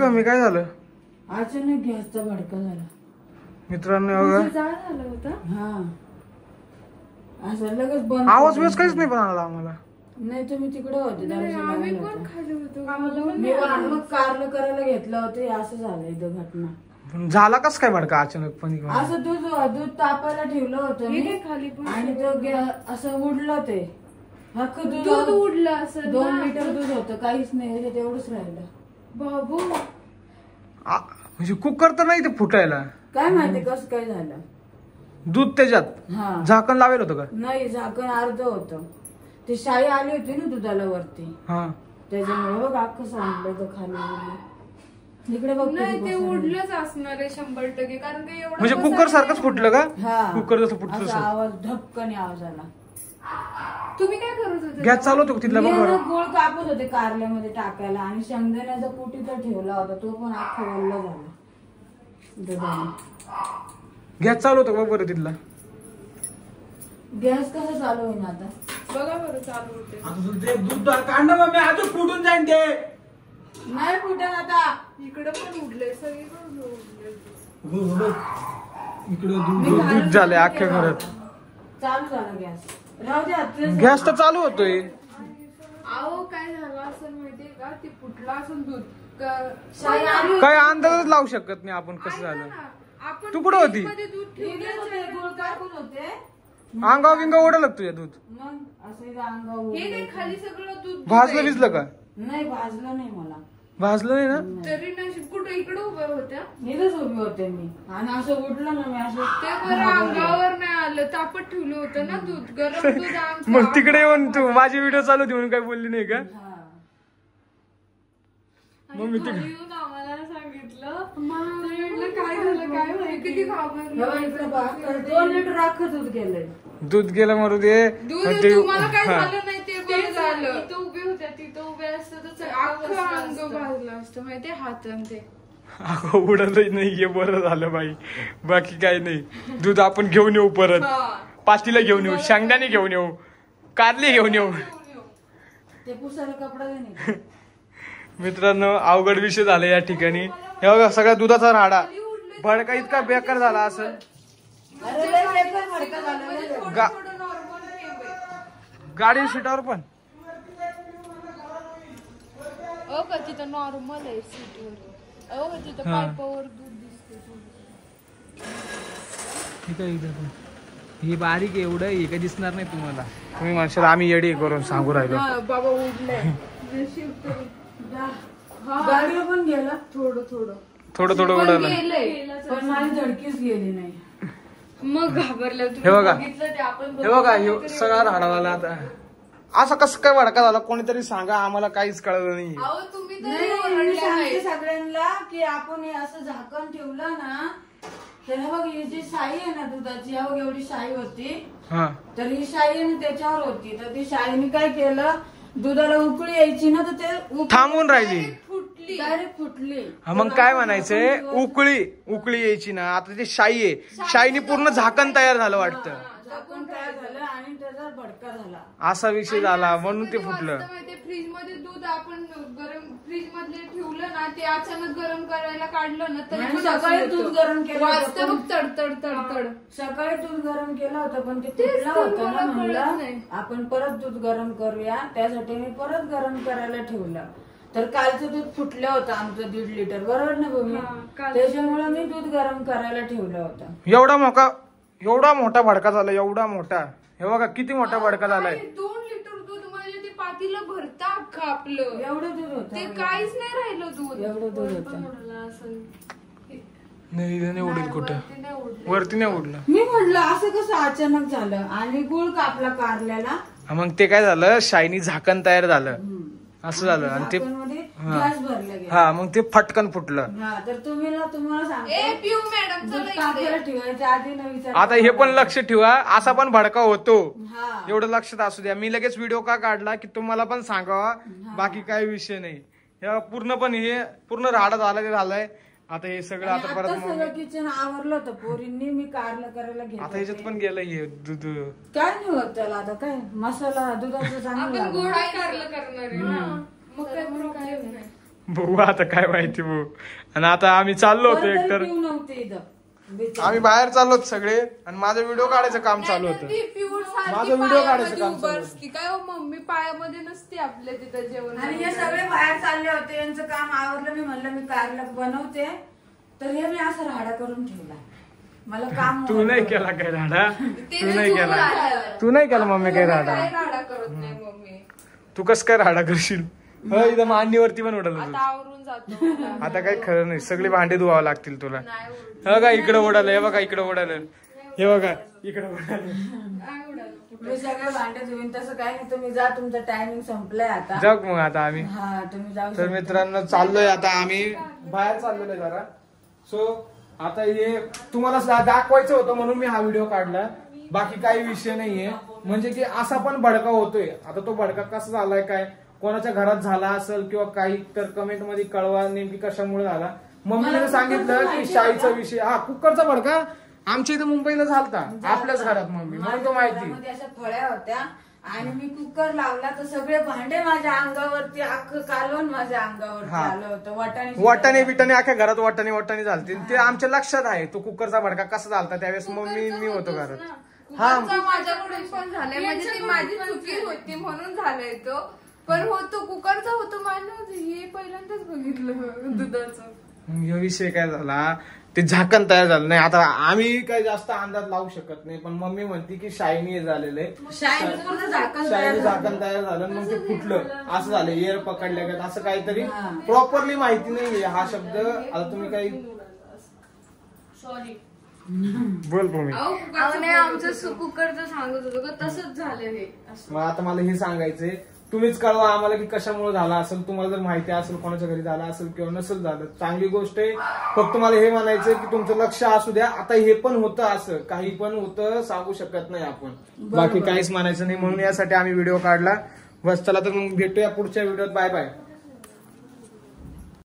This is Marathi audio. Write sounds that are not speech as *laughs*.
का? मी काय झालं? अचानक गॅसचा भडका झाला. मित्रांनो बघा. जाळ झालं होतं? हा. असं लगेच बंद आवाज बिवाज काहीच नाही पण आला आम्हाला. नाही तुम्ही तिकडे होते लावलं पण होतं. खाली होतो? मी वाहन मग कारलं करायला घेतलं होतं हे असं झालं इथं घटना. पण झाला कस काय भडका अचानक पण असं दूध दूध तापायला ठेवलं होतं मी. खाली पण आणि तो गॅ- असं उडलं ते. हक्क दूध दूध उडलं असं. दोन लिटर दूध होतं काहीच नाही एवढंच राहिलं. बाबू. आ- म्हणजे कुकर तर नाही ते फुटायला. काय माहिती कसं काय झालं? दूध त्याच्यात. हा. झाकण लावेल होतं का? नाही झाकण अर्ध होतं. ती शाई आली होती ना दुधाला वरती. हा. त्याच्यामुळे बघ अख्खं सांडलं तर खाली. इकडे बघ नाही किती ते. उडलंच असणार आहे शंभर टक्के कारण का एवढं म्हणजे कुकर सारखंच फुटलं का? हा. कुकर जसं असा तसं. आवाज धपकन आवाज आला. तुम्ही काय करत होते. गॅस चालू होतो का तिथला बघ बरं गोळ कापत होते कारल्यामध्ये टाकायला आणि शेंगदाण्याचा पोटी तर ठेवला होता तो पण अख्खा ओल्ला झाला. दुधाने. गॅस चालू होतं का बघ बरं तिथला? गॅस कसं चालू होईन आता? बघा बरं चालू होते ते दूध काढ ना मम्मी अजून फुटून जाईन ते. नाही फुटन आता. इकडे पण उडले सगळीकडे उडले. इकडं दूध झालंय अख्ख्या घरात. चालू झाला गॅस. राहू. गॅस तर चालू होतोय. अहो काय झालं असं माहितीये का? ते फुटलं असं दूध. क- शाई आली. काय अंदाजच लावू शकत नाही आपण कसं झालं. आपण तू कुठं होती? फ्रीजमध्ये दूध मी ठेवलं गेले होते, गोळ कापून होते. अंगाव बिंगा ओढलं तुझ्या दूध. मग असं इथं अंगावर हे काय उडलं. खाली सगळं दूध भाजलं भिजलं का? नाही भाजलं नाही मला. भाजलं नाही ना? तरी नशीब कुठं इकडे उभ्या होत्या? इथंच उभी होते मी. आणि असं उठलं ना मी असं ते बरं अंगावर नाही आलं तापत ठेवलं होतं ना दूध गरम दूध *laughs* मग तिकडे येऊन तू माझी व्हिडिओ चालू होती म्हणून काही बोलली नाही का. आणि घरी येऊन आम्हाला सांगितलं तर म्हटलं काय झालं काय माहिती. किती घाबरलं. तेव्हा इकडे बघ, दोन लिटर अख्खं दूध गेलंय दूध गेलं मरू दे. दूध ते- तुम्हाला काय हा. झालं नाही ते बरं झालं. इथं असतं तर अख्खं अंग भाजलं असतं माहितीये हात आणि ते. अगं उडलंच नाही हे बरं झालं बाई. बाकी काही नाही. दूध आपण घेऊन येऊ परत. पातीला घेऊन येऊ शेंगदाणे घेऊन येऊ कारले घेऊन येऊ. ते पुसायला कपडा नाही. मित्रांनो अवघड विषय झाला या ठिकाणी. हे बघा सगळा दुधाचा राडा. भडका इतका बेकार झाला नॉर्मल आहे गाडी सीटावर पण. का तिथं नॉर्मल आहे सीटवर का तिथं हा. पाईपावर दूध दिसते ही बारीक आहे एवढं हे काही दिसणार नाही तुम्हाला. तुम्ही म्हणशाल आम्ही येडी करून सांगू राहिलो. बाबा उडलंय. नशीब तरी. गाडीवर पण गेला? थोडं थोडं. थोडं थोडं पण उडलं गेलंय. पण माझी धडकीच गेली नाही. मग घाबरलं तुम्ही हे बघा. बघितलं ते आपण हे बघा हे सगळा राडा झाला आता. असा कसं काय भडका झाला? कोणीतरी सांगा आम्हाला काहीच कळलं नाही. अहो तुम्ही नाही, तरी मी ओरडले सांगते नाही. सगळ्यांना की आपण हे असं झाकण ठेवलं ना तर हे बघ ही जी शाई आहे ना दुधाची हा बघ एवढी शाई होती. हा. तर ही शाई आहे ना त्याच्यावर होती. तर ती शाईने काय केलं? दुधाला उकळी यायची ना तर ते थांबून राहिली. फुटली. डायरेक्ट फुटली. हा मग काय म्हणायचंय उकळी उकळी यायची ना. आता ते शाई आहे. शाईने पूर्ण झाकण तयार झालं वाटतं. झाकण तयार झालं आणि त्याचा भडका झाला. असा विषय झाला म्हणून ते फुटलं. फ्रीजमध्ये दूध आपण गरम फ्रीजमध्ये ठेवलं ना ते अचानक गरम करायला काढलं ना तरी असं सकाळी होतं. दूध गरम केलं वाजतं बघ तडतड तडतड सकाळी दूध गरम केलं होतं पण ते तेच फुटलं तर होतं ना म्हणलं. आपण परत दूध गरम करूया त्यासाठी मी परत गरम करायला ठेवलं. तर कालचं दूध फुटलं होतं आमचं दीड लिटर बरोबर ना भूमी? हा, कालचं. त्याच्यामुळे मी दूध गरम करायला ठेवलं होतं. एवढा मोठा एवढा मोठा भडका झाला एवढा मोठा. हे बघा किती मोठा भडका झालाय. आणि दोन लिटर दूध म्हणजे ते पातीला भरता अख्खं आपलं. एवढं दूध होतं. ते काहीच नाही राहिलं दूध. एवढं दूध होतं. उडलं असं. नाही नाही उडेल कुठं. ते नाही उडलं. वरती नाही उडलं. मी म्हटलं असं कसं अचानक झालं? आणि गुळ कापला कारल्याला? हा, मग ते काय झालं? शाईनी झाकण तयार झालं. असं झालं. आणि ते. गॅस भरला गेला हा मग ते फटकन फुटलं. हा तर तुम्ही ना तुम्हाला ए सांगते पिऊ मॅडम दूध चला इकडे. तापायला ठेवायच्या आधी ना विचार आता हे पण लक्ष ठेवा असा पण भडका होतो. हा. एवढं लक्षात असू द्या. मी लगेच व्हिडिओ का काढला की तुम्हाला पण सांगावा. बाकी काही विषय नाही. हे पूर्ण पण हे पूर्ण राडा झाला ते झालंय. आता हे सगळं आणि आता आता परत मग सगळं किचन आवरलं होतं. पोरींनी मी कारलं करायला आता घेतलं ह्याच्यात पण गेलं हे दूध. काय नाही होत त्याला आता काय? मसाला दुधाचं चांगलं आपण लागलं. गोड कारलं करणार आहे ना. मग काय प्रॉब्लेम नाही. बघू आता काय माहिती भाऊ आणि आता आम्ही चाललो होतो एकतर. पिऊ नव्हते इथं. बिचारे. आम्ही बाहेर चाललो होतो सगळे आणि माझं व्हिडिओ काढायचं काम चालू होतं. ती पिऊळ सारखी माझं व्हिडिओ काढायचं काम उभं चालू असती. काय हो मम्मी पायामध्ये नसते आपल्या तिथं जेवण आणि हे सगळे बाहेर चालले होते. यांचं काम आवरलं. मी म्हणलं मी कारला बनवते. तर हे मी असं राडा करून ठेवला. मला *laughs* काम तू नाही केला काय राडा? तू नाही केला. तू नाही केला मम्मी काय काय राडा? राडा करत नाही मम्मी. तू कस काय राडा करशील? हो इथं मांडीवरती पण उडाल आता आवरून जातो आता काही खरं नाही सगळी भांडी धुवावं लागतील तुला. हे बघा इकडे उडालं हे बघा इकडे उडालं. हे बघा इकडे उडालं. मी सगळे भांडे धुवीन तसं काय नाही. तुम्ही जा तुमचं टायमिंग संपलंय आता. जाऊ मग आता आम्ही. हा तुम्ही जाऊ तर. मित्रांनो चाललोय आता आम्ही. बाहेर चाललेलो आहे जरा. सो आता हे तुम्हाला दाखवायचं होतं म्हणून मी हा व्हिडिओ काढला. बाकी काही विषय नाहीये. म्हणजे की असा पण भडका होतोय. आता तो भडका कसा झालाय काय? कोणाच्या घरात झाला असेल किंवा काही तर कमेंटमध्ये कळवा नेमकी कशामुळे झाला. मम्मीने मला सांगितलं की शाईचा होतं. विषय हा कुकरचा भडका आमच्या इथे मुंबईला झालता. आपल्याच घरात मम्मी म्हणून तो माहिती अशा फळ्या होत्या आणि मी कुकर लावला तर सगळे भांडे माझ्या अंगावरती अख्खं कालवण माझ्या अंगावरती हा. आलं होतं. वाटाणे वाटाणे बिटाणे अख्या घरात वाटाणे वाटाणे झालते. ते आमच्या लक्षात आहे. तो कुकरचा भडका कसा झालता? त्यावेळेस मम्मी मी होतो घरात. हा. माझ्याकडून पण झालंय. म्हणजे ती माझी चुकी होती म्हणून झालंय तो. पण होतो कुकरचा होतो मानव हे पहिल्यांदाच बघितलं दुधाचं. हा विषय काय झाला? ते झाकण तयार झालं नाही. आता आम्ही काही जास्त अंदाज लावू शकत नाही पण मम्मी म्हणती की शायनी झालेलं आहे. शाईन पूर्ण झाकण तयार शायनी झालं. झाकण तयार झालं मग ते फुटलं. असं झालं एअर पकडल्या का? असं काहीतरी. प्रॉपरली माहिती नाहीये हा शब्द. आता तुम्ही काही सॉरी बोल भूमी अहो नाही आमचं कुकरचं सांगत होतो तसंच झालं हे. असं मग आता मला हे सांगायचंय. तुम्हीच कळवा आम्हाला की कशामुळे झाला असेल तुम्हाला जर माहिती असेल कोणाच्या घरी झाला असेल किंवा नसेल झालं. चांगली गोष्ट आहे. फक्त मला हे म्हणायचं की तुमचं लक्ष असू द्या. आता हे पण होतं असं. काही पण होतं सांगू शकत नाही आपण. बाकी काहीच म्हणायचं नाही म्हणून यासाठी आम्ही व्हिडिओ काढला. बस चला तर मग भेटूया पुढच्या व्हिडिओत. Bye bye.